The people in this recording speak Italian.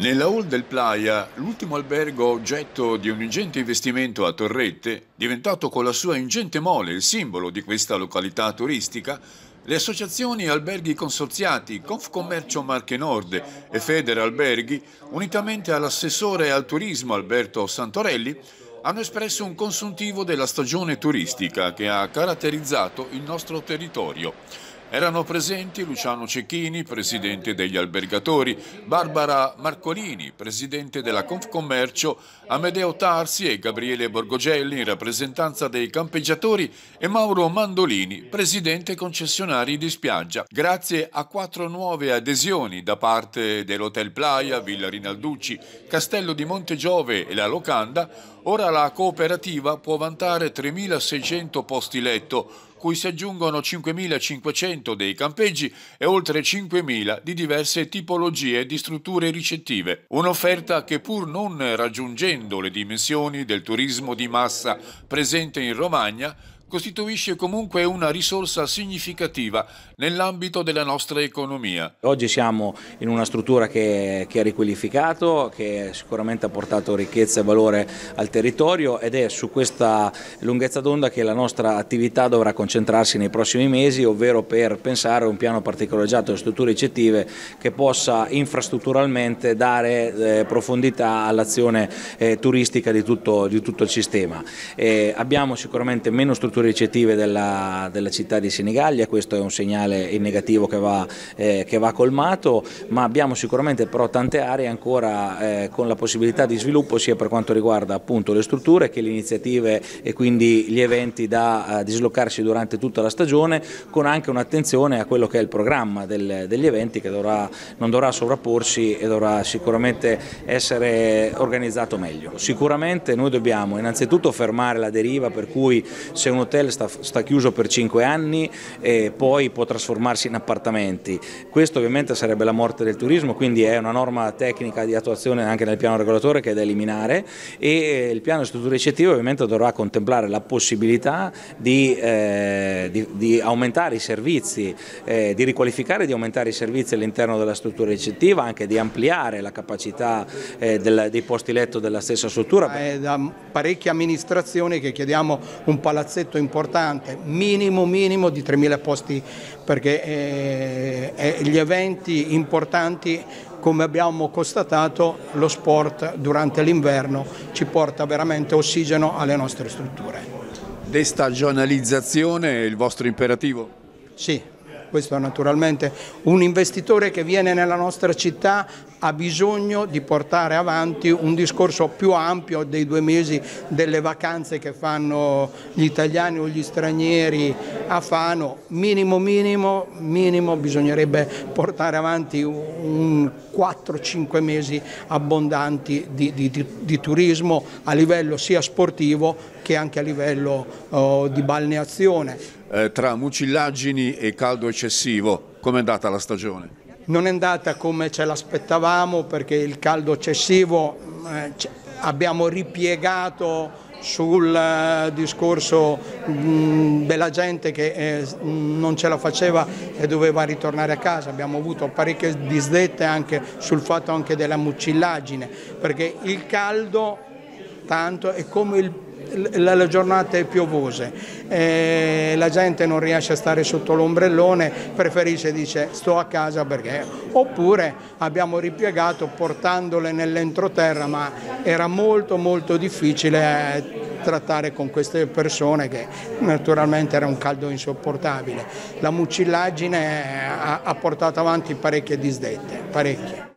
Nella hall del Playa, l'ultimo albergo oggetto di un ingente investimento a Torrette, diventato con la sua ingente mole il simbolo di questa località turistica, le associazioni alberghi consorziati Confcommercio Marche Nord e Feder Alberghi, unitamente all'assessore al turismo Alberto Santorelli, hanno espresso un consuntivo della stagione turistica che ha caratterizzato il nostro territorio. Erano presenti Luciano Cecchini, presidente degli albergatori, Barbara Marcolini, presidente della Confcommercio, Amedeo Tarsi e Gabriele Borgogelli in rappresentanza dei campeggiatori e Mauro Mandolini, presidente concessionari di spiaggia. Grazie a quattro nuove adesioni da parte dell'Hotel Playa, Villa Rinalducci, Castello di Montegiove e la Locanda, ora la cooperativa può vantare 3.600 posti letto cui si aggiungono 5.500 dei campeggi e oltre 5.000 di diverse tipologie di strutture ricettive. Un'offerta che pur non raggiungendo le dimensioni del turismo di massa presente in Romagna, costituisce comunque una risorsa significativa nell'ambito della nostra economia. Oggi siamo in una struttura che, che ha riqualificato, che sicuramente ha portato ricchezza e valore al territorio ed è su questa lunghezza d'onda che la nostra attività dovrà concentrarsi nei prossimi mesi, ovvero per pensare a un piano particolareggiato delle strutture ricettive che possa infrastrutturalmente dare eh, profondità all'azione eh, turistica di tutto, di tutto, il sistema. Eh, abbiamo sicuramente meno strutture strutture ricettive della, della, città di Senigallia, questo è un segnale in negativo che va, eh, che va colmato, ma abbiamo sicuramente però tante aree ancora eh, con la possibilità di sviluppo sia per quanto riguarda appunto le strutture che le iniziative e quindi gli eventi da uh, dislocarsi durante tutta la stagione, con anche un'attenzione a quello che è il programma del, degli eventi che dovrà, non dovrà sovrapporsi e dovrà sicuramente essere organizzato meglio. Sicuramente noi dobbiamo innanzitutto fermare la deriva per cui se uno hotel sta, sta, chiuso per 5 anni e poi può trasformarsi in appartamenti. Questo ovviamente sarebbe la morte del turismo, quindi è una norma tecnica di attuazione anche nel piano regolatore che è da eliminare e il piano di struttura ricettiva ovviamente dovrà contemplare la possibilità di, eh, di, di aumentare i servizi, eh, di riqualificare e di aumentare i servizi all'interno della struttura ricettiva, anche di ampliare la capacità eh, del, dei posti letto della stessa struttura. È da parecchie amministrazioni che chiediamo un palazzetto importante, minimo minimo di 3.000 posti perché eh, eh, gli eventi importanti come abbiamo constatato lo sport durante l'inverno ci porta veramente ossigeno alle nostre strutture. Destagionalizzazione è il vostro imperativo? Sì, questo naturalmente un investitore che viene nella nostra città ha bisogno di portare avanti un discorso più ampio dei due mesi delle vacanze che fanno gli italiani o gli stranieri a Fano, minimo minimo, minimo bisognerebbe portare avanti un 4-5 mesi abbondanti di, di, di, di, turismo a livello sia sportivo che anche a livello oh, di balneazione. Eh, tra mucillaggini e caldo eccessivo, come è andata la stagione? Non è andata come ce l'aspettavamo perché il caldo eccessivo eh, abbiamo ripiegato sul eh, discorso mh, mm, della gente che eh, non ce la faceva e doveva ritornare a casa, abbiamo avuto parecchie disdette anche sul fatto anche della mucillaggine perché il caldo tanto è come il le giornate piovose, eh, la gente non riesce a stare sotto l'ombrellone, preferisce, dice sto a casa perché, oppure abbiamo ripiegato portandole nell'entroterra, ma era molto molto difficile eh, trattare con queste persone che naturalmente era un caldo insopportabile. La mucillaggine ha, ha portato avanti parecchie disdette, parecchie.